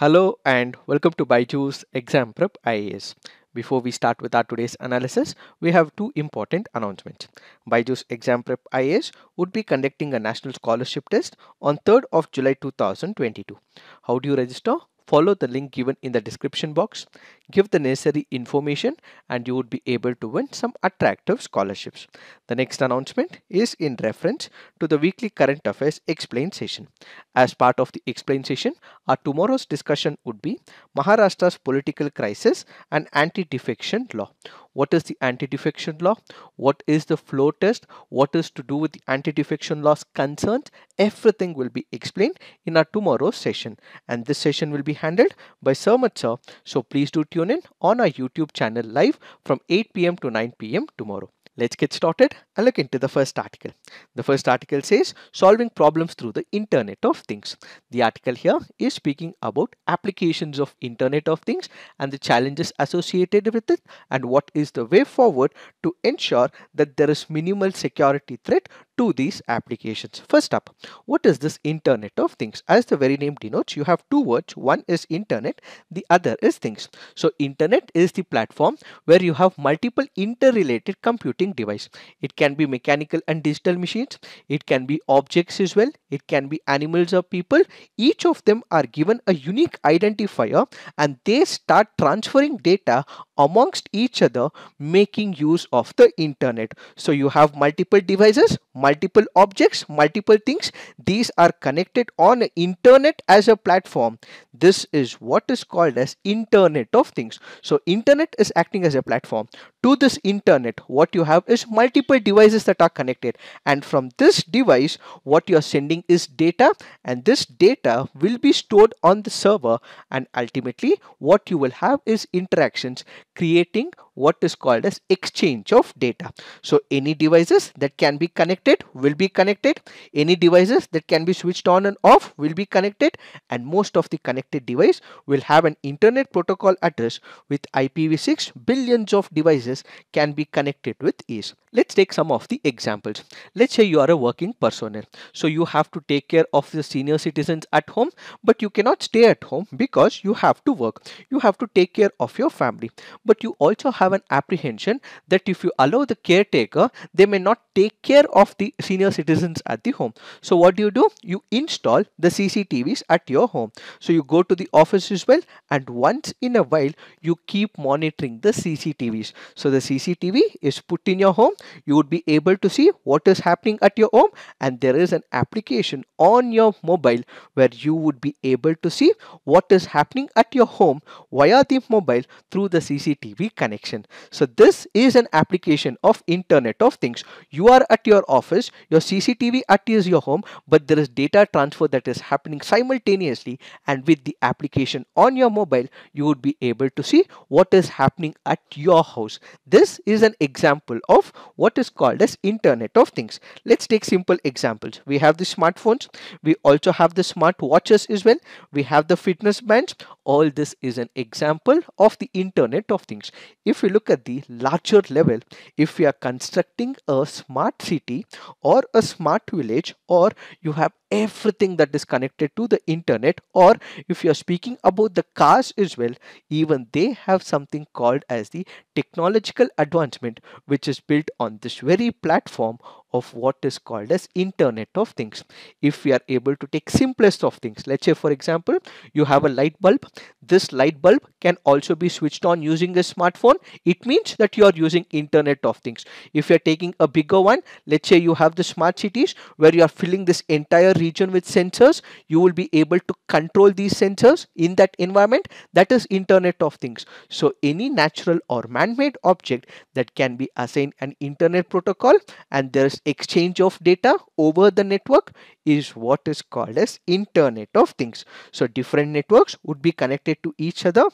Hello and welcome to Byju's Exam Prep IAS. Before we start with our today's analysis, we have two important announcements. Byju's Exam Prep IAS would be conducting a national scholarship test on 3rd of July 2022. How do you register? Follow the link given in the description box, give the necessary information and you would be able to win some attractive scholarships. The next announcement is in reference to the weekly current affairs explain session. As part of the explain session, our tomorrow's discussion would be Maharashtra's political crisis and anti-defection law what is the anti-defection law what is the floor test what is to do with the anti-defection laws concerns everything will be explained in our tomorrow's session and this session will be handled by Sir Sir. So please do tune in on our YouTube channel live from 8 pm to 9 pm tomorrow. Let's get started and look into the first article. The first article says solving problems through the Internet of Things. The article here is speaking about applications of Internet of Things and the challenges associated with it and what is the way forward to ensure that there is minimal security threat to these applications. First up, what is this Internet of Things? As the very name denotes, you have two words. One is Internet, the other is Things. So Internet is the platform where you have multiple interrelated computing device. It can be mechanical and digital machines. It can be objects as well. It can be animals or people. Each of them are given a unique identifier and they start transferring data amongst each other making use of the internet. So you have multiple devices, multiple objects, multiple things. These are connected on internet as a platform. This is what is called as internet of things. So internet is acting as a platform. To this internet, what you have is multiple devices that are connected. And from this device, what you're sending is data and this data will be stored on the server and ultimately what you will have is interactions creating what is called as exchange of data. So any devices that can be connected will be connected. Any devices that can be switched on and off will be connected and most of the connected device will have an internet protocol address with IPv6 billions of devices can be connected with ease. Let's take some of the examples. Let's say you are a working personnel. So you have to take care of the senior citizens at home but you cannot stay at home because you have to work. You have to take care of your family but you also have have an apprehension that if you allow the caretaker, they may not take care of the senior citizens at the home. So what do you do? You install the CCTVs at your home. So you go to the office as well and once in a while you keep monitoring the CCTVs. So the CCTV is put in your home. You would be able to see what is happening at your home and there is an application on your mobile where you would be able to see what is happening at your home via the mobile through the CCTV connection application. So this is an application of Internet of Things. You are at your office, your CCTV at your home, but there is data transfer that is happening simultaneously and with the application on your mobile, you would be able to see what is happening at your house. This is an example of what is called as Internet of Things. Let's take simple examples. We have the smartphones. We also have the smart watches as well. We have the fitness bands. All this is an example of the Internet of Things. If we look at the larger level, if we are constructing a smart city or a smart village or you have everything that is connected to the internet or if you're speaking about the cars as well even they have something called as the technological advancement which is built on this very platform of what is called as internet of things. If we are able to take simplest of things let's say for example you have a light bulb. This light bulb can also be switched on using a smartphone. It means that you are using internet of things. If you're taking a bigger one let's say you have the smart cities where you are filling this entire region with sensors you will be able to control these sensors in that environment. That is internet of things. So any natural or man-made object that can be assigned an internet protocol and there is exchange of data over the network is what is called as internet of things. So different networks would be connected to each other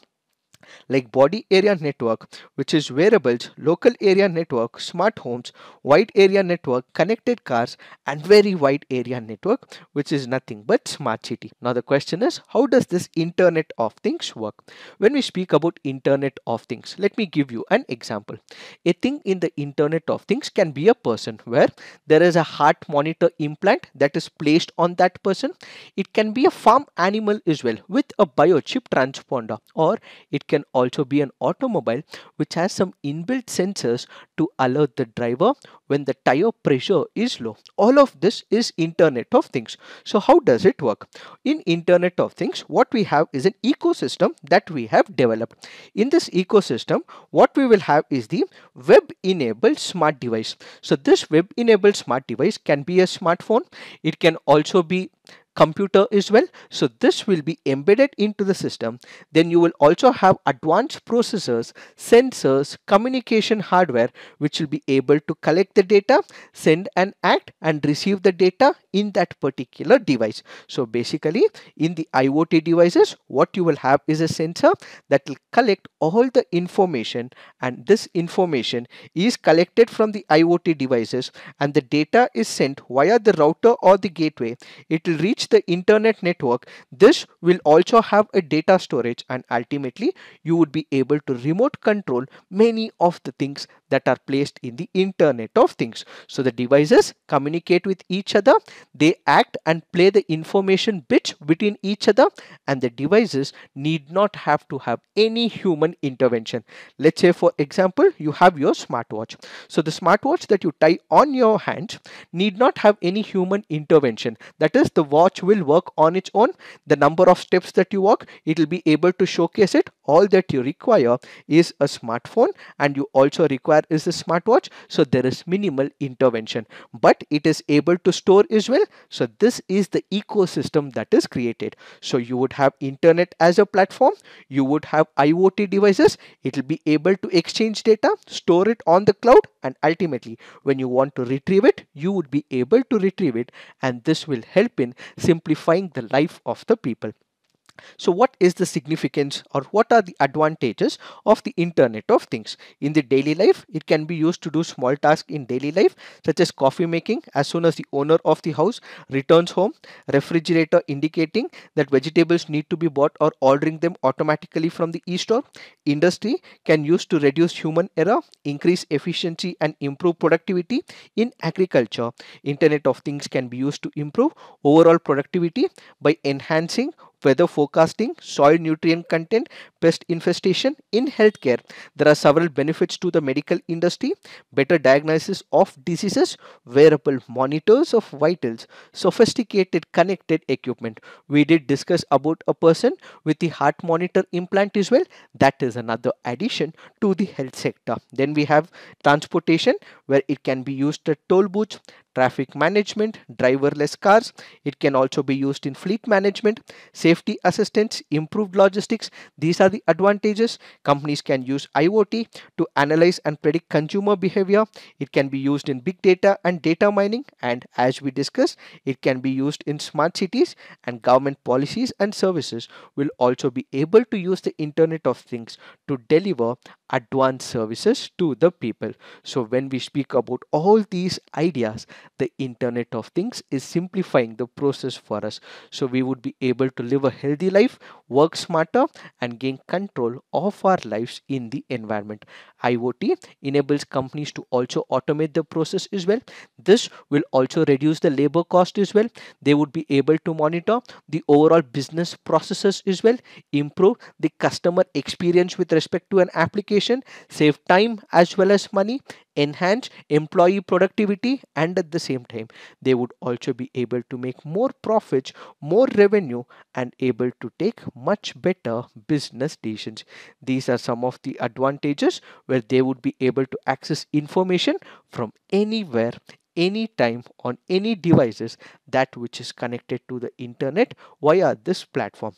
like body area network, which is wearables, local area network, smart homes, wide area network, connected cars, and very wide area network, which is nothing but smart city. Now the question is, how does this Internet of Things work? When we speak about Internet of Things, let me give you an example. A thing in the Internet of Things can be a person where there is a heart monitor implant that is placed on that person. It can be a farm animal as well with a biochip transponder or it can also be an automobile which has some inbuilt sensors to alert the driver when the tire pressure is low. All of this is Internet of Things. So how does it work? In Internet of Things, what we have is an ecosystem that we have developed. In this ecosystem, what we will have is the web-enabled smart device. So this web-enabled smart device can be a smartphone. It can also be computer as well. So this will be embedded into the system. Then you will also have advanced processors sensors communication hardware which will be able to collect the data send and act and receive the data in that particular device. So basically in the iot devices what you will have is a sensor that will collect all the information and this information is collected from the iot devices and the data is sent via the router or the gateway. It will reach reach the internet network, this will also have a data storage and ultimately you would be able to remote control many of the things that are placed in the internet of things. So the devices communicate with each other, they act and play the information bits between each other and the devices need not have to have any human intervention. Let's say for example, you have your smartwatch. So the smartwatch that you tie on your hand need not have any human intervention. That is the watch watch will work on its own. The number of steps that you walk, it will be able to showcase it. All that you require is a smartphone and you also require is a smartwatch. So there is minimal intervention, but it is able to store as well. So this is the ecosystem that is created. So you would have internet as a platform. You would have IoT devices. It will be able to exchange data, store it on the cloud and ultimately when you want to retrieve it, you would be able to retrieve it and this will help in simplifying the life of the people. So what is the significance or what are the advantages of the Internet of Things? In the daily life, it can be used to do small tasks in daily life such as coffee making as soon as the owner of the house returns home, refrigerator indicating that vegetables need to be bought or ordering them automatically from the e-store. Industry can use to reduce human error, increase efficiency and improve productivity in agriculture. Internet of Things can be used to improve overall productivity by enhancing weather forecasting, soil nutrient content, pest infestation in healthcare. There are several benefits to the medical industry, better diagnosis of diseases, wearable monitors of vitals, sophisticated connected equipment. We did discuss about a person with the heart monitor implant as well. That is another addition to the health sector. Then we have transportation where it can be used at toll booths, traffic management, driverless cars. It can also be used in fleet management, safety assistance, improved logistics. These are the advantages. Companies can use IoT to analyze and predict consumer behavior. It can be used in big data and data mining. And as we discussed, it can be used in smart cities and government policies and services will also be able to use the Internet of Things to deliver advanced services to the people. So when we speak about all these ideas, the Internet of Things is simplifying the process for us. So we would be able to live a healthy life, work smarter, and gain control of our lives in the environment. IoT enables companies to also automate the process as well. This will also reduce the labor cost as well. They would be able to monitor the overall business processes as well, improve the customer experience with respect to an application, save time as well as money, enhance employee productivity and at the same time they would also be able to make more profits more revenue and able to take much better business decisions these are some of the advantages where they would be able to access information from anywhere anytime on any devices that which is connected to the internet via this platform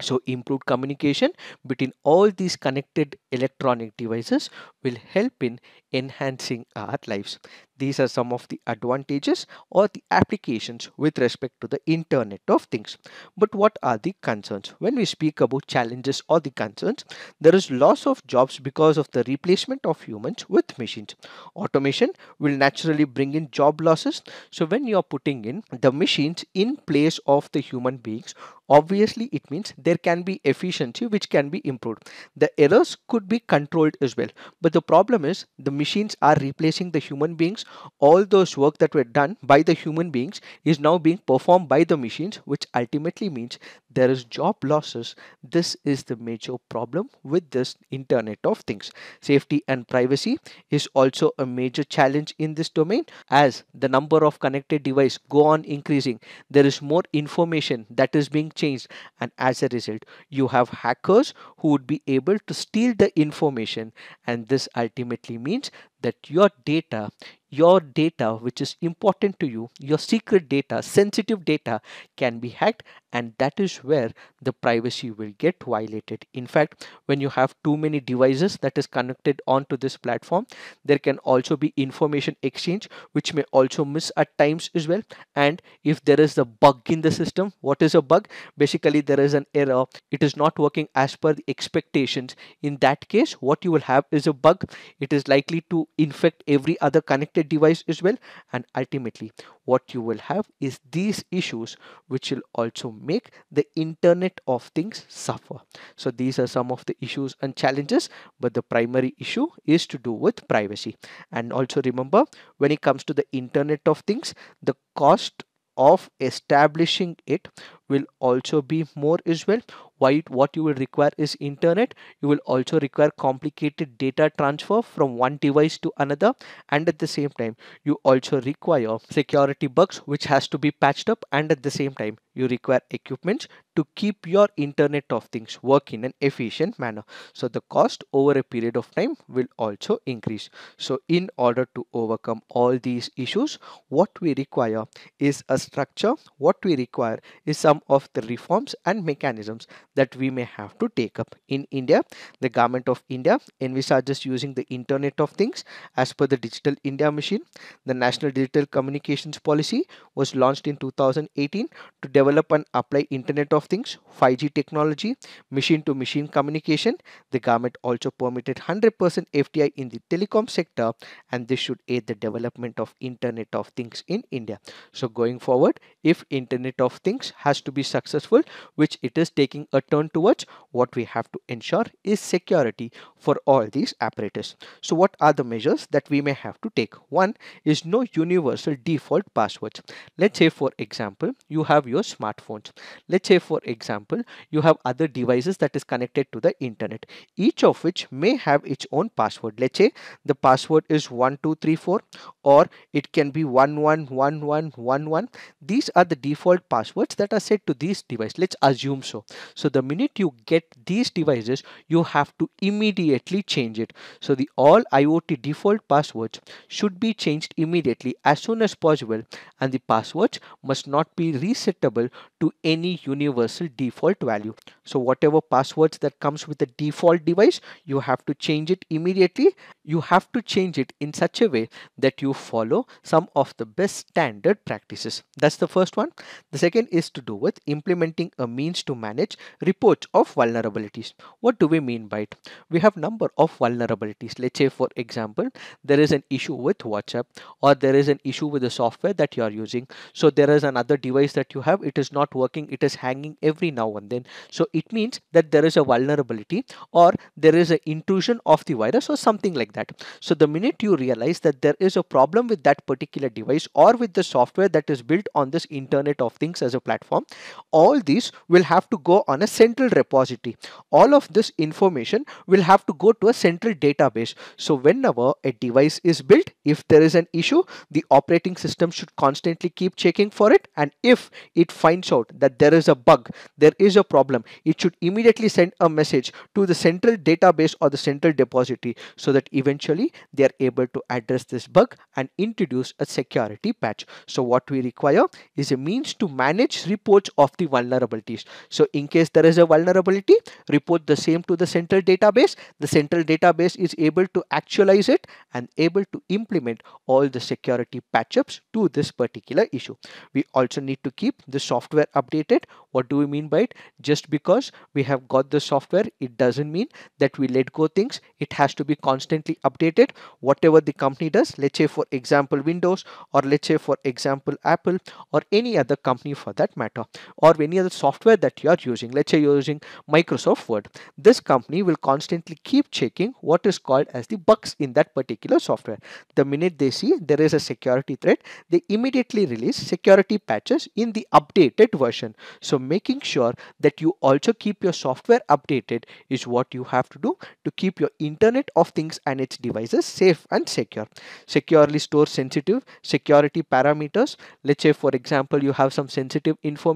so improved communication between all these connected electronic devices will help in enhancing our lives. These are some of the advantages or the applications with respect to the internet of things. But what are the concerns? When we speak about challenges or the concerns there is loss of jobs because of the replacement of humans with machines. Automation will naturally bring in job losses. So when you are putting in the machines in place of the human beings obviously it means there can be efficiency which can be improved. The errors could be controlled as well. But the problem is the machines are replacing the human beings all those work that were done by the human beings is now being performed by the machines which ultimately means there is job losses. This is the major problem with this internet of things. Safety and privacy is also a major challenge in this domain. As the number of connected device go on increasing there is more information that is being changed. And as a result you have hackers who would be able to steal the information. And this ultimately means that your data your data which is important to you your secret data sensitive data can be hacked and that is where the privacy will get violated. In fact when you have too many devices that is connected onto this platform there can also be information exchange which may also miss at times as well. And if there is a bug in the system what is a bug? Basically there is an error. It is not working as per the expectations. In that case what you will have is a bug. It is likely to infect every other connected device as well. And ultimately what you will have is these issues which will also make the internet of things suffer. So these are some of the issues and challenges but the primary issue is to do with privacy. And also remember when it comes to the internet of things the cost of establishing it will also be more as well. Why what you will require is internet. You will also require complicated data transfer from one device to another. And at the same time you also require security bugs which has to be patched up. And at the same time you require equipment to keep your internet of things work in an efficient manner. So the cost over a period of time will also increase. So in order to overcome all these issues what we require is a structure. What we require is some of the reforms and mechanisms that we may have to take up in india. The government of india envisages using the internet of things as per the digital india mission the national digital communications policy was launched in 2018 to develop and apply internet of things 5g technology machine to machine communication. The government also permitted 100% fdi in the telecom sector and this should aid the development of internet of things in india. So going forward if internet of things has to be successful which it is taking a turn towards what we have to ensure is security for all these apparatus. So what are the measures that we may have to take? One is no universal default passwords. Let's say for example you have your smartphones. Let's say for example you have other devices that is connected to the internet each of which may have its own password. Let's say the password is 1234 or it can be 111111 these are the default passwords that are set to these devices let's assume so. So the minute you get these devices you have to immediately change it. So the all iot default passwords should be changed immediately as soon as possible and the passwords must not be resettable to any universal default value. So whatever passwords that comes with the default device you have to change it immediately. You have to change it in such a way that you follow some of the best standard practices. That's the first one. The second is to do with implementing a means to manage reports of vulnerabilities. What do we mean by it? We have number of vulnerabilities. Let's say for example there is an issue with whatsapp or there is an issue with the software that you are using. So there is another device that you have. It is not working. It is hanging every now and then. So it means that there is a vulnerability or there is an intrusion of the virus or something like that. So the minute you realize that there is a problem with that particular device or with the software that is built on this internet of things as a platform all these will have to go on a central repository. All of this information will have to go to a central database. So whenever a device is built if there is an issue the operating system should constantly keep checking for it. And if it finds out that there is a bug there is a problem it should immediately send a message to the central database or the central depository so that eventually they are able to address this bug and introduce a security patch. So what we require is a means to manage reports reports of the vulnerabilities. So in case there is a vulnerability, report the same to the central database. The central database is able to actualize it and able to implement all the security patch-ups to this particular issue. We also need to keep the software updated. What do we mean by it? Just because we have got the software, it doesn't mean that we let go things. It has to be constantly updated. Whatever the company does, let's say for example Windows or let's say for example Apple or any other company for that matter or any other software that you are using. Let's say you're using Microsoft Word. This company will constantly keep checking what is called as the bugs in that particular software. The minute they see there is a security threat, they immediately release security patches in the updated version. So making sure that you also keep your software updated is what you have to do to keep your Internet of Things and its devices safe and secure. Securely store sensitive security parameters. Let's say for example you have some sensitive information.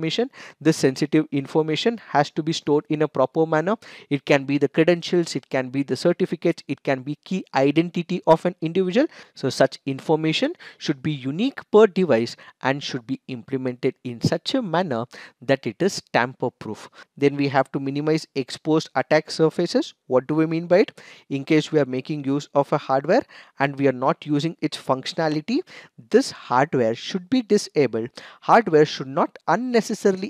This sensitive information has to be stored in a proper manner. It can be the credentials, it can be the certificates, it can be key identity of an individual. So such information should be unique per device and should be implemented in such a manner that it is tamper proof. Then we have to minimize exposed attack surfaces. What do we mean by it? In case we are making use of a hardware and we are not using its functionality, this hardware should be disabled. Hardware should not unnecessarily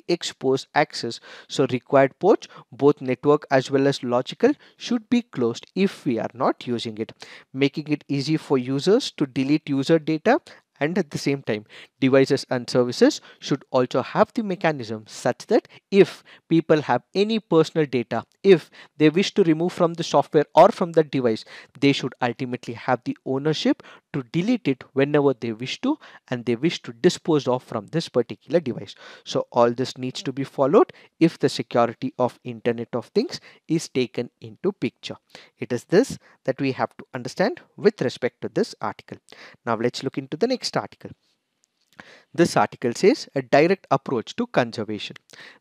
expose access. So required ports, both network as well as logical, should be closed if we are not using it. Making it easy for users to delete user data and at the same time devices and services should also have the mechanism such that if people have any personal data if they wish to remove from the software or from the device they should ultimately have the ownership to delete it whenever they wish to and they wish to dispose of from this particular device. So all this needs to be followed if the security of internet of things is taken into picture. It is this that we have to understand with respect to this article. Now let's look into the next article this article says a direct approach to conservation.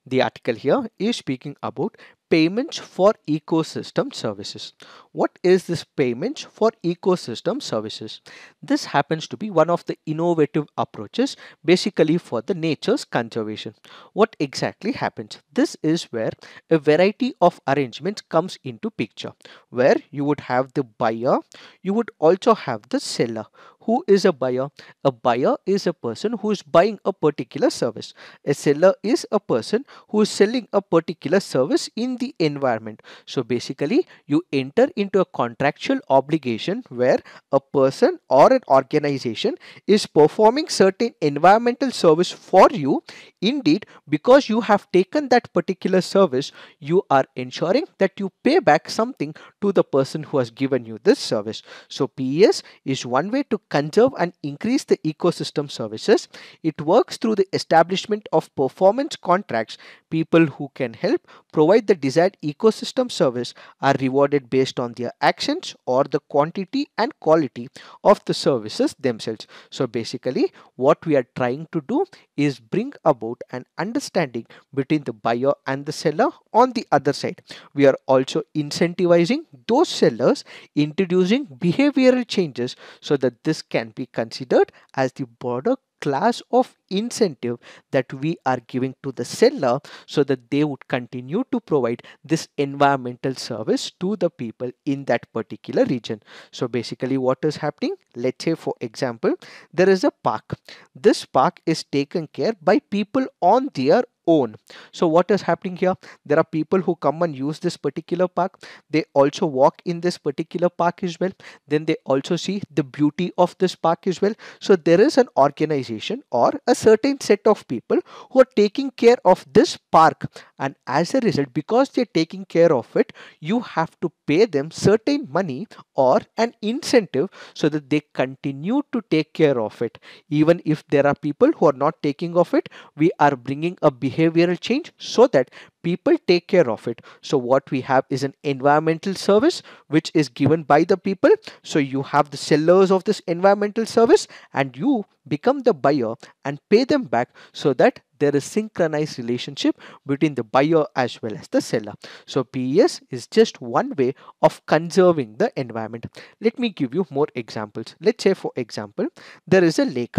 The article here is speaking about payments for ecosystem services. What is this payments for ecosystem services? This happens to be one of the innovative approaches basically for the nature's conservation. What exactly happens? This is where a variety of arrangements comes into picture where you would have the buyer, you would also have the seller. Who is a buyer? A buyer is a person who is buying a particular service. A seller is a person who is selling a particular service in the environment. So basically you enter into a contractual obligation where a person or an organization is performing certain environmental service for you. Indeed, because you have taken that particular service, you are ensuring that you pay back something to the person who has given you this service. So PES is one way to conserve and increase the ecosystem services. It works through the establishment of performance contracts. People who can help provide the desired ecosystem service are rewarded based on their actions or the quantity and quality of the services themselves. So basically what we are trying to do is bring about an understanding between the buyer and the seller on the other side. We are also incentivizing those sellers introducing behavioral changes so that this can be considered as the broader class of incentive that we are giving to the seller so that they would continue to provide this environmental service to the people in that particular region. So basically what is happening? Let's say for example, there is a park. This park is taken care by people on their own. So what is happening here? There are people who come and use this particular park. They also walk in this particular park as well. Then they also see the beauty of this park as well. So there is an organization or a certain set of people who are taking care of this park. And as a result, because they're taking care of it, you have to pay them certain money or an incentive so that they continue to take care of it. Even if there are people who are not taking of it, we are bringing a behavior behavioral change so that people take care of it. So what we have is an environmental service which is given by the people. So you have the sellers of this environmental service and you become the buyer and pay them back so that there is synchronized relationship between the buyer as well as the seller. So PES is just one way of conserving the environment. Let me give you more examples. Let's say for example, there is a lake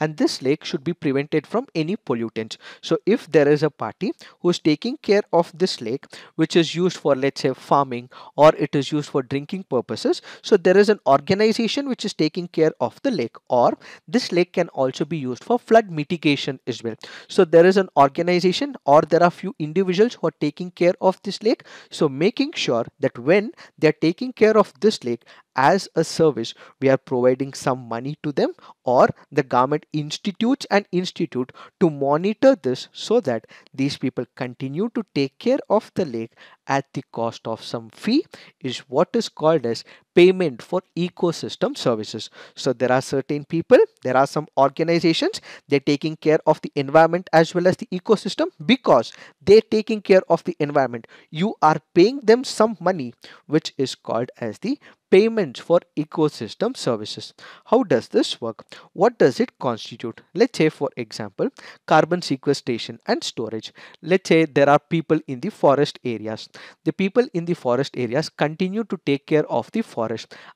and this lake should be prevented from any pollutants. So if there is a party who is taking care of this lake which is used for let's say farming or it is used for drinking purposes so there is an organization which is taking care of the lake or this lake can also be used for flood mitigation as well so there is an organization or there are few individuals who are taking care of this lake so making sure that when they are taking care of this lake as a service we are providing some money to them or the government institutes an institute to monitor this so that these people continue to take care of the lake at the cost of some fee is what is called as payment for ecosystem services so there are certain people there are some organizations they're taking care of the environment as well as the ecosystem because they're taking care of the environment you are paying them some money which is called as the payments for ecosystem services. How does this work? What does it constitute? Let's say for example, carbon sequestration and storage. Let's say there are people in the forest areas. The people in the forest areas continue to take care of the forest.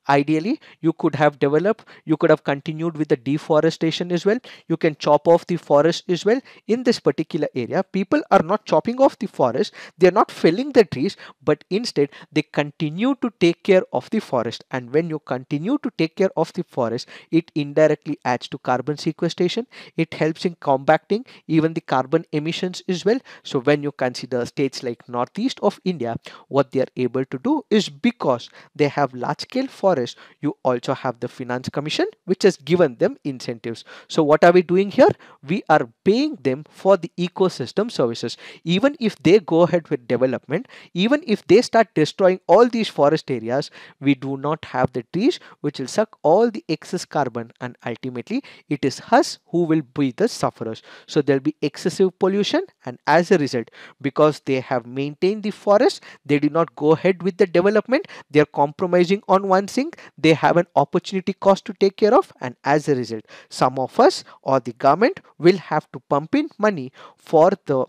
Ideally, you could have developed, you could have continued with the deforestation as well. You can chop off the forest as well. In this particular area, people are not chopping off the forest. They are not felling the trees, but instead they continue to take care of the forest forest and when you continue to take care of the forest it indirectly adds to carbon sequestration it helps in combating even the carbon emissions as well so when you consider states like northeast of india what they are able to do is because they have large scale forest you also have the finance commission which has given them incentives. So what are we doing here? We are paying them for the ecosystem services. Even if they go ahead with development even if they start destroying all these forest areas we do not have the trees which will suck all the excess carbon and ultimately it is us who will be the sufferers. So there will be excessive pollution and as a result because they have maintained the forest they do not go ahead with the development they are compromising on one thing they have an opportunity cost to take care of and as a result some of us or the government will have to pump in money for the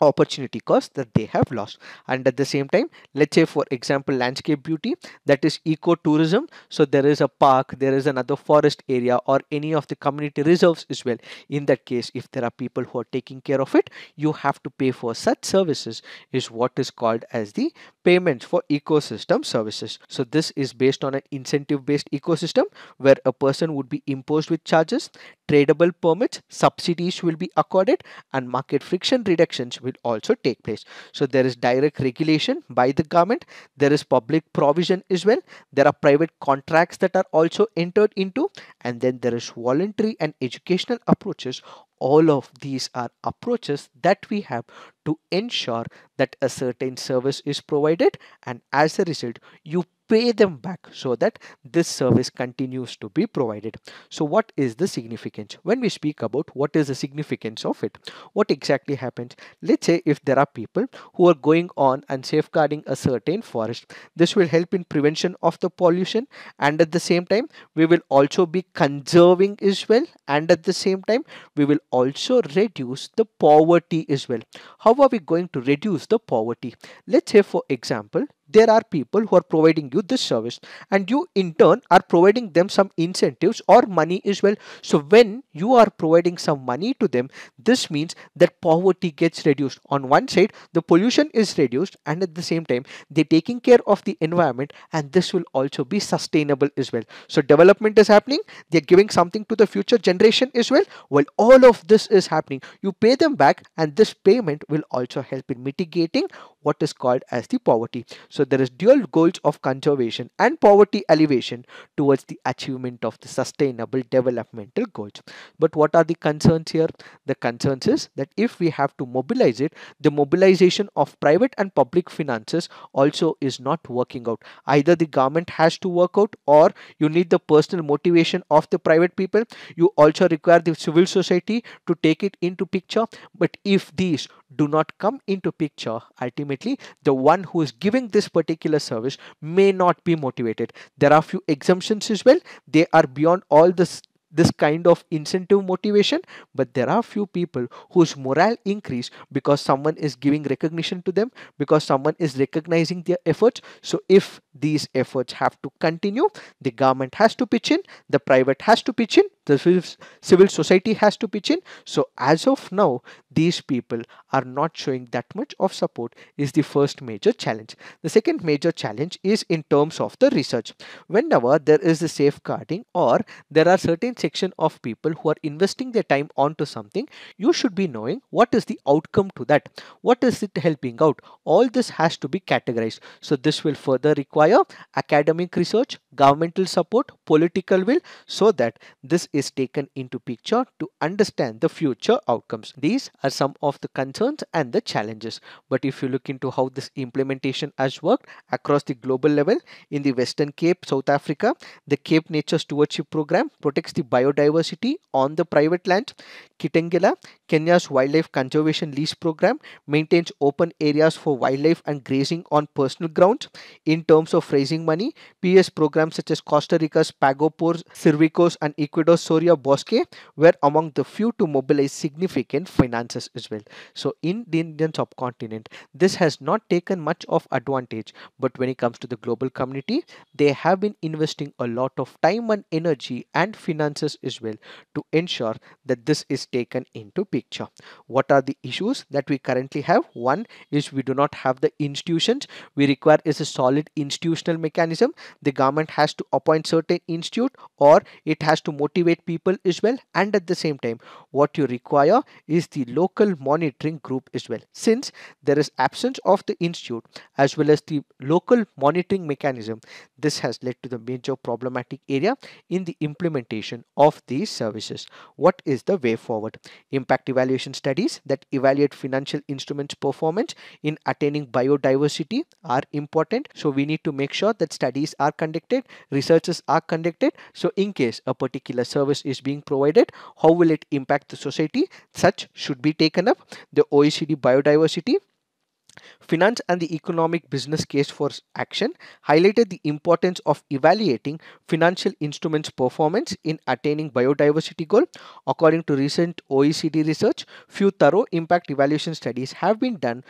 opportunity cost that they have lost. And at the same time let's say for example landscape beauty that is ecotourism. So there is a park there is another forest area or any of the community reserves as well. In that case if there are people who are taking care of it you have to pay for such services is what is called as the payments for ecosystem services. So this is based on an incentive based ecosystem where a person would be imposed with charges tradable permits subsidies will be accorded and market friction reductions will will also take place. So there is direct regulation by the government. There is public provision as well. There are private contracts that are also entered into and then there is voluntary and educational approaches all of these are approaches that we have to ensure that a certain service is provided and as a result you pay them back so that this service continues to be provided. So what is the significance? When we speak about what is the significance of it, what exactly happens? Let's say if there are people who are going on and safeguarding a certain forest, this will help in prevention of the pollution and at the same time we will also be conserving as well and at the same time we will also reduce the poverty as well. How are we going to reduce the poverty? Let's say for example there are people who are providing you this service and you in turn are providing them some incentives or money as well. So when you are providing some money to them this means that poverty gets reduced. On one side the pollution is reduced and at the same time they're taking care of the environment and this will also be sustainable as well. So development is happening. They're giving something to the future generation as well. While all of this is happening you pay them back and this payment will also help in mitigating what is called as the poverty. So so there is dual goals of conservation and poverty alleviation towards the achievement of the sustainable developmental goals. But what are the concerns here? The concerns is that if we have to mobilize it, the mobilization of private and public finances also is not working out. Either the government has to work out or you need the personal motivation of the private people. You also require the civil society to take it into picture. But if these do not come into picture ultimately the one who is giving this particular service may not be motivated. There are few exemptions as well. They are beyond all this this kind of incentive motivation but there are few people whose morale increase because someone is giving recognition to them because someone is recognizing their efforts. So if these efforts have to continue. The government has to pitch in, the private has to pitch in, the civil society has to pitch in. So as of now, these people are not showing that much of support is the first major challenge. The second major challenge is in terms of the research. Whenever there is a safeguarding or there are certain section of people who are investing their time onto something, you should be knowing what is the outcome to that. What is it helping out? All this has to be categorized. So this will further require academic research, governmental support, political will so that this is taken into picture to understand the future outcomes. These are some of the concerns and the challenges. But if you look into how this implementation has worked across the global level in the Western Cape, South Africa, the Cape Nature Stewardship Program protects the biodiversity on the private land. Kitengela, Kenya's Wildlife Conservation Lease Program maintains open areas for wildlife and grazing on personal grounds. In terms of raising money, PES programs such as Costa Rica's Pagopor, Servicios and Ecuador's Socio Bosque were among the few to mobilize significant finances as well. So in the Indian subcontinent, this has not taken much of advantage. But when it comes to the global community, they have been investing a lot of time and energy and finances as well to ensure that this is taken into picture. What are the issues that we currently have? One is we do not have the institutions. We require is a solid institutional mechanism. The government has to appoint certain institute or it has to motivate people as well and at the same time what you require is the local monitoring group as well. Since there is absence of the institute as well as the local monitoring mechanism this has led to the major problematic area in the implementation of these services. What is the way forward? Impact evaluation studies that evaluate financial instruments performance in attaining biodiversity are important. So we need to make sure that studies are conducted researches are conducted. So in case a particular service service is being provided how will it impact the society? Such should be taken up. The oecd biodiversity Finance and the Economic Business Case for Action highlighted the importance of evaluating financial instruments performance in attaining biodiversity goal. According to recent OECD research, few thorough impact evaluation studies have been done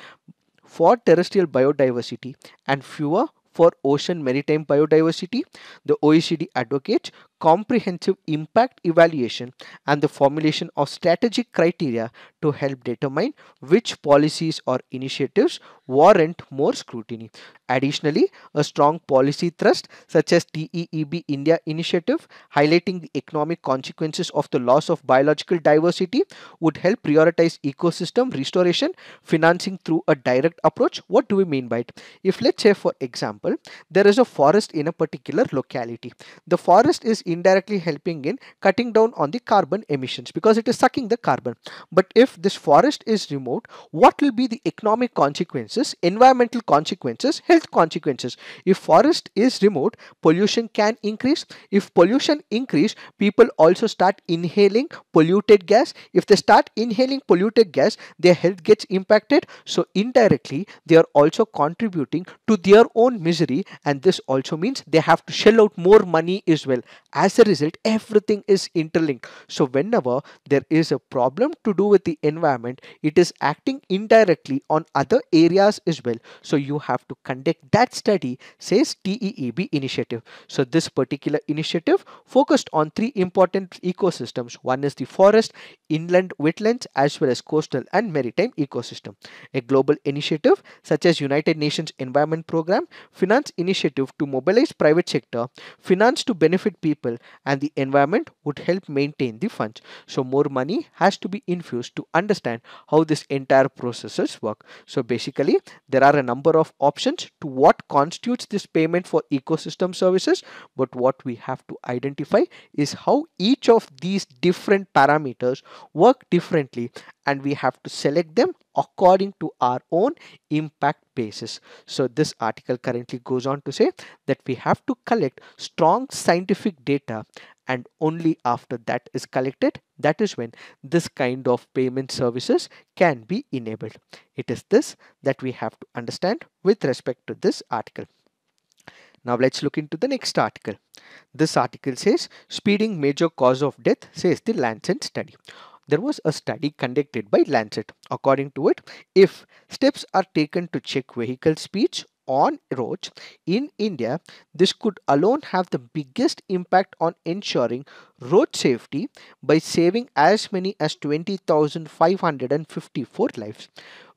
for terrestrial biodiversity and fewer for ocean maritime biodiversity. The OECD advocates comprehensive impact evaluation and the formulation of strategic criteria to help determine which policies or initiatives warrant more scrutiny. Additionally, a strong policy thrust such as TEEB India initiative highlighting the economic consequences of the loss of biological diversity would help prioritize ecosystem restoration financing through a direct approach. What do we mean by it? If let's say for example, there is a forest in a particular locality. The forest is indirectly helping in cutting down on the carbon emissions because it is sucking the carbon. But if this forest is removed, what will be the economic consequences, environmental consequences, health consequences? If forest is removed, pollution can increase. If pollution increase, people also start inhaling polluted gas. If they start inhaling polluted gas, their health gets impacted. So indirectly, they are also contributing to their own misery and this also means they have to shell out more money as well as a result everything is interlinked. So whenever there is a problem to do with the environment it is acting indirectly on other areas as well. So you have to conduct that study says TEEB initiative. So this particular initiative focused on three important ecosystems. One is the forest inland wetlands as well as coastal and maritime ecosystem. A global initiative such as United Nations Environment Program finance initiative to mobilize private sector finance to benefit people people and the environment would help maintain the funds. So more money has to be infused to understand how this entire processes work. So basically there are a number of options to what constitutes this payment for ecosystem services but what we have to identify is how each of these different parameters work differently and we have to select them according to our own impact basis. So this article currently goes on to say that we have to collect strong scientific data and only after that is collected that is when this kind of payment services can be enabled. It is this that we have to understand with respect to this article. Now let's look into the next article. This article says speeding major cause of death says the Lancet study there was a study conducted by Lancet. According to it, if steps are taken to check vehicle speeds on roads in India, this could alone have the biggest impact on ensuring road safety by saving as many as 20,554 lives.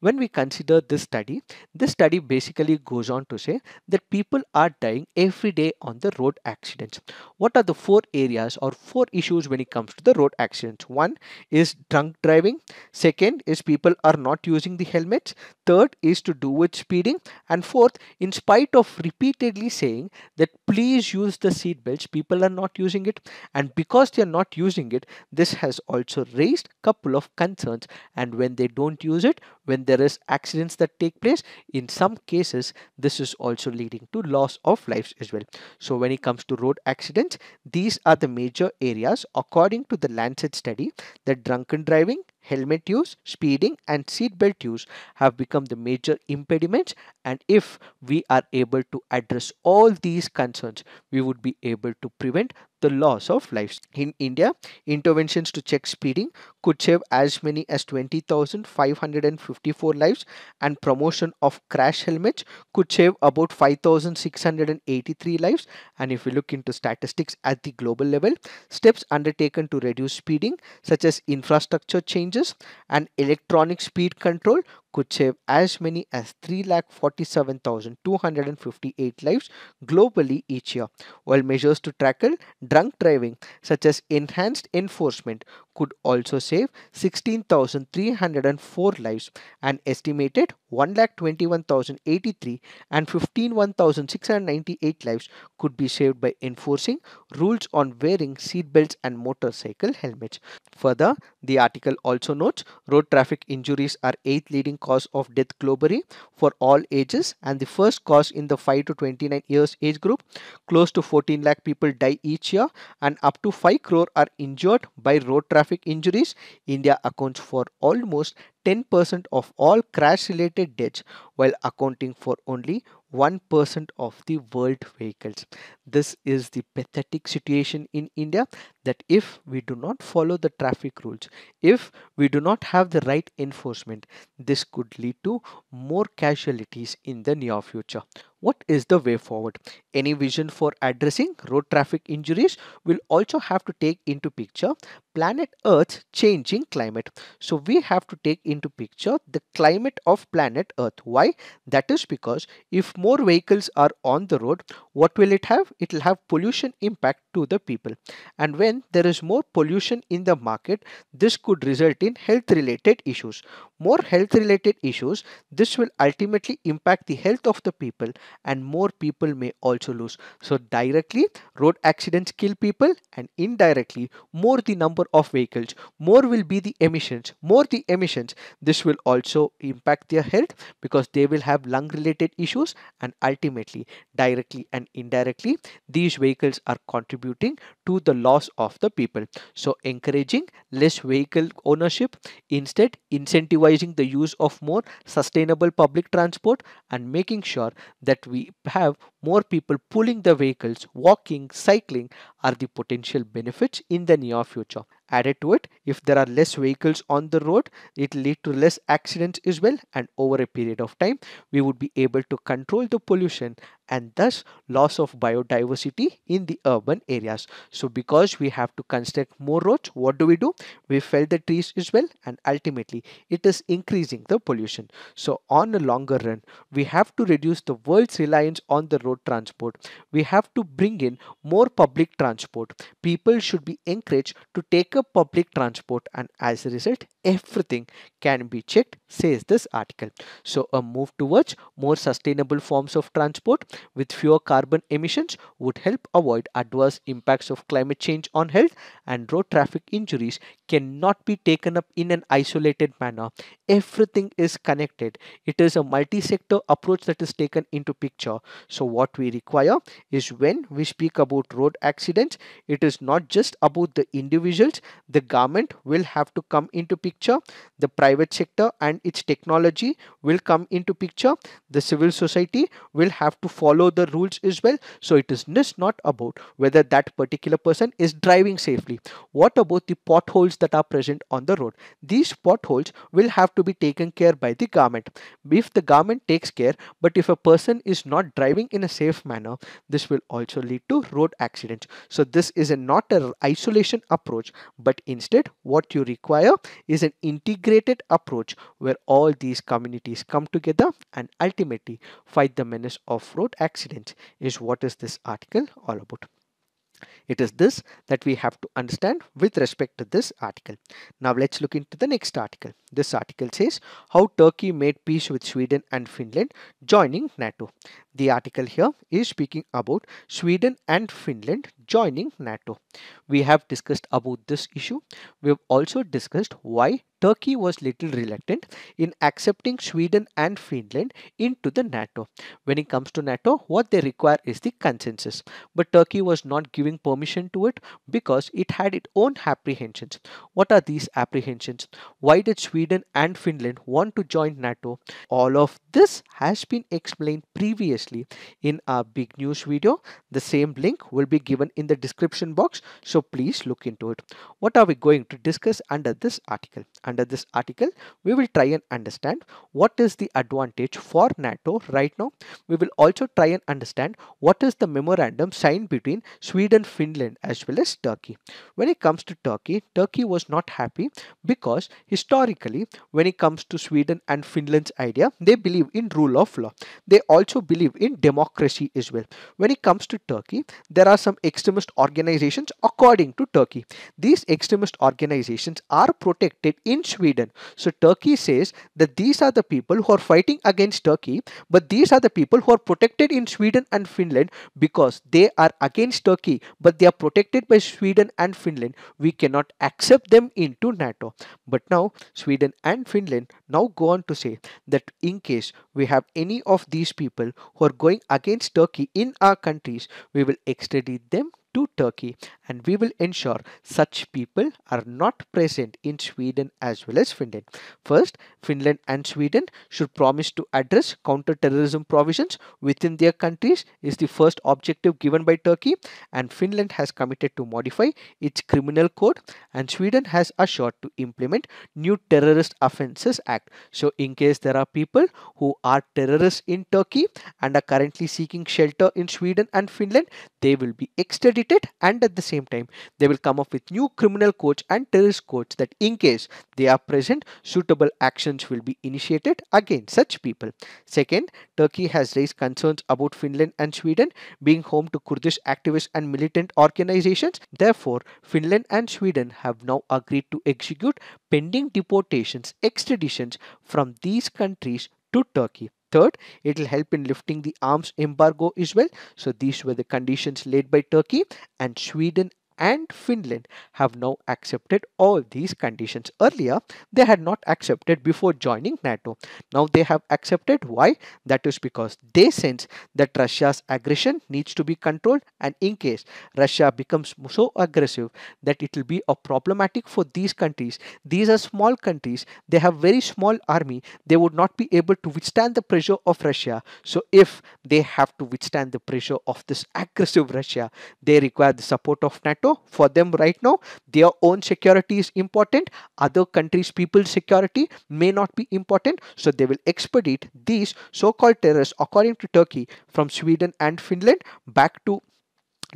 When we consider this study, this study basically goes on to say that people are dying every day on the road accidents. What are the four areas or four issues when it comes to the road accidents? One is drunk driving. Second is people are not using the helmets. Third is to do with speeding. And fourth, in spite of repeatedly saying that please use the seat belts, people are not using it. And because they are not using it, this has also raised couple of concerns. And when they don't use it, when there is accidents that take place in some cases this is also leading to loss of lives as well. So when it comes to road accidents these are the major areas according to the lancet study that drunken driving helmet use, speeding and seat belt use have become the major impediments. And if we are able to address all these concerns we would be able to prevent the loss of lives. In India, interventions to check speeding could save as many as 20,554 lives and promotion of crash helmets could save about 5,683 lives and if we look into statistics at the global level, steps undertaken to reduce speeding such as infrastructure changes and electronic speed control could save as many as 3,47,258 lives globally each year, while measures to tackle drunk driving such as enhanced enforcement could also save 16,304 lives and estimated 1,21,083 and 15,698 lives could be saved by enforcing rules on wearing seat belts and motorcycle helmets. Further, the article also notes road traffic injuries are eighth leading cause of death globally for all ages and the first cause in the 5 to 29 years age group. Close to 14 lakh people die each year and up to 5 crore are injured by road traffic injuries. India accounts for almost 10% of all crash related deaths while accounting for only 1% of the world vehicles. This is the pathetic situation in India that if we do not follow the traffic rules, if we do not have the right enforcement, this could lead to more casualties in the near future. What is the way forward? Any vision for addressing road traffic injuries will also have to take into picture planet Earth's changing climate. So we have to take into picture the climate of planet Earth. Why? That is because if more vehicles are on the road, what will it have? It will have pollution impact to the people. And when there is more pollution in the market, this could result in health related issues. More health related issues, this will ultimately impact the health of the people and more people may also lose. So directly road accidents kill people and indirectly more the number of vehicles, more will be the emissions, more the emissions. This will also impact their health because they will have lung related issues and ultimately directly and indirectly these vehicles are contributing to the loss of the people. So encouraging less vehicle ownership instead incentivizing the use of more sustainable public transport and making sure that we have more people pulling the vehicles, walking, cycling are the potential benefits in the near future. Added to it, if there are less vehicles on the road, it will lead to less accidents as well and over a period of time, we would be able to control the pollution and thus loss of biodiversity in the urban areas. So because we have to construct more roads, what do we do? We fell the trees as well and ultimately it is increasing the pollution. So on a longer run, we have to reduce the world's reliance on the road transport. We have to bring in more public transport. People should be encouraged to take up public transport and as a result, everything can be checked, says this article. So a move towards more sustainable forms of transport with fewer carbon emissions would help avoid adverse impacts of climate change on health and road traffic injuries cannot be taken up in an isolated manner. Everything is connected. It is a multi-sector approach that is taken into picture. So what we require is when we speak about road accidents, it is not just about the individuals. The government will have to come into picture. The private sector and its technology will come into picture. The civil society will have to follow the rules as well. So it is not about whether that particular person is driving safely. What about the potholes that are present on the road. These potholes will have to be taken care by the government. If the government takes care, but if a person is not driving in a safe manner, this will also lead to road accidents. So this is a not an isolation approach, but instead what you require is an integrated approach where all these communities come together and ultimately fight the menace of road accidents is what is this article all about. It is this that we have to understand with respect to this article. Now let's look into the next article. This article says how Turkey made peace with Sweden and Finland joining NATO. The article here is speaking about Sweden and Finland joining NATO. We have discussed about this issue. We have also discussed why Turkey was little reluctant in accepting Sweden and Finland into the NATO. When it comes to NATO, what they require is the consensus. But Turkey was not giving permission to it because it had its own apprehensions. What are these apprehensions? Why did Sweden and Finland want to join NATO? All of this has been explained previously in our big news video. The same link will be given in the description box. So please look into it. What are we going to discuss under this article? Under this article, we will try and understand what is the advantage for NATO right now. We will also try and understand what is the memorandum signed between Sweden, Finland as well as Turkey. When it comes to Turkey, Turkey was not happy because historically when it comes to Sweden and Finland's idea, they believe in rule of law. They also believe in democracy as well. When it comes to Turkey, there are some extremist organizations according to Turkey. These extremist organizations are protected in Sweden. So Turkey says that these are the people who are fighting against Turkey, but these are the people who are protected in Sweden and Finland because they are against Turkey, but they are protected by Sweden and Finland. We cannot accept them into NATO. But now Sweden and Finland now go on to say that in case we have any of these people who are going against Turkey in our countries, we will extradite them to Turkey and we will ensure such people are not present in Sweden as well as Finland. First, Finland and Sweden should promise to address counter-terrorism provisions within their countries is the first objective given by Turkey and Finland has committed to modify its criminal code and Sweden has assured to implement new terrorist offences act. So in case there are people who are terrorists in Turkey and are currently seeking shelter in Sweden and Finland, they will be extradited and at the same time they will come up with new criminal codes and terrorist codes that in case they are present suitable actions will be initiated against such people. Second turkey has raised concerns about finland and sweden being home to kurdish activists and militant organizations. Therefore finland and sweden have now agreed to execute pending deportations extraditions from these countries to turkey Third, it will help in lifting the arms embargo as well. So these were the conditions laid by Turkey and Sweden and Finland have now accepted all these conditions. Earlier, they had not accepted before joining NATO. Now they have accepted. Why? That is because they sense that Russia's aggression needs to be controlled and in case Russia becomes so aggressive that it will be a problematic for these countries. These are small countries. They have very small army. They would not be able to withstand the pressure of Russia. So if they have to withstand the pressure of this aggressive Russia, they require the support of NATO NATO for them right now. Their own security is important. Other countries' people's security may not be important. So they will expedite these so-called terrorists, according to Turkey, from Sweden and Finland back to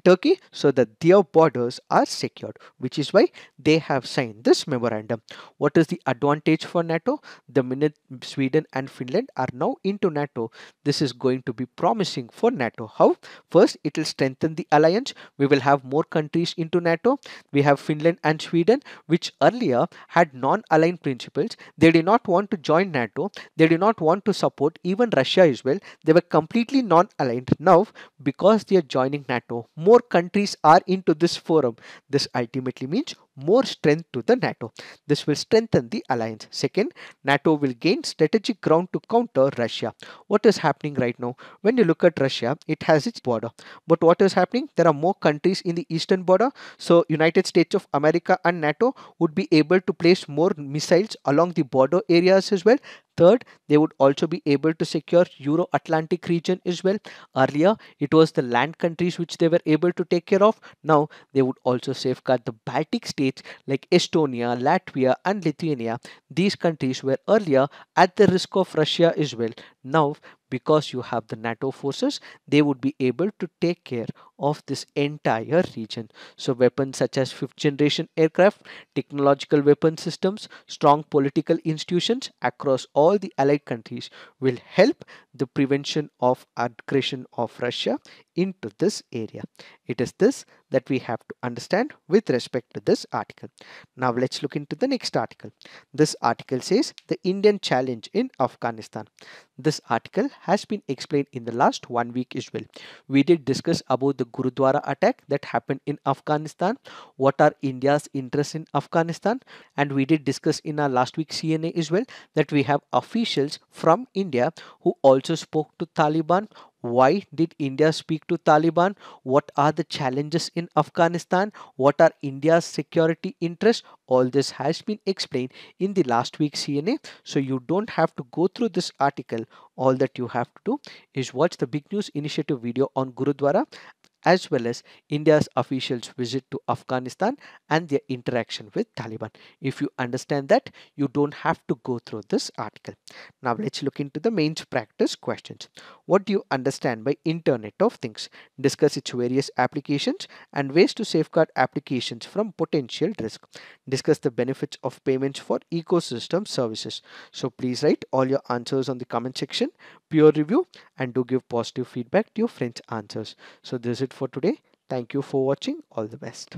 Turkey so that their borders are secured, which is why they have signed this memorandum. What is the advantage for NATO? The minute Sweden and Finland are now into NATO, this is going to be promising for NATO. How? First, it will strengthen the alliance. We will have more countries into NATO. We have Finland and Sweden, which earlier had non aligned principles. They did not want to join NATO. They did not want to support even Russia as well. They were completely non aligned. Now, because they are joining NATO, more countries are into this forum. This ultimately means more strength to the NATO. This will strengthen the alliance. Second, NATO will gain strategic ground to counter Russia. What is happening right now? When you look at Russia, it has its border. But what is happening? There are more countries in the eastern border. So United States of America and NATO would be able to place more missiles along the border areas as well. Third, they would also be able to secure Euro-Atlantic region as well. Earlier, it was the land countries which they were able to take care of. Now, they would also safeguard the Baltic states states like Estonia, Latvia, and Lithuania, these countries were earlier at the risk of Russia as well. Now, because you have the NATO forces, they would be able to take care of this entire region. So, weapons such as fifth generation aircraft, technological weapon systems, strong political institutions across all the allied countries will help the prevention of aggression of Russia into this area. It is this that we have to understand with respect to this article. Now let's look into the next article. This article says the Indian challenge in Afghanistan. This article has been explained in the last one week as well. We did discuss about the Gurudwara attack that happened in Afghanistan. What are India's interests in Afghanistan? And we did discuss in our last week CNA as well that we have officials from India who also spoke to Taliban why did India speak to Taliban? What are the challenges in Afghanistan? What are India's security interests? All this has been explained in the last week's CNA. So you don't have to go through this article. All that you have to do is watch the Big News Initiative video on Gurudwara as well as India's officials visit to Afghanistan and their interaction with Taliban. If you understand that, you don't have to go through this article. Now let's look into the mains practice questions. What do you understand by Internet of Things? Discuss its various applications and ways to safeguard applications from potential risk. Discuss the benefits of payments for ecosystem services. So please write all your answers on the comment section, peer review and do give positive feedback to your friends answers. So this is it for today. Thank you for watching. All the best.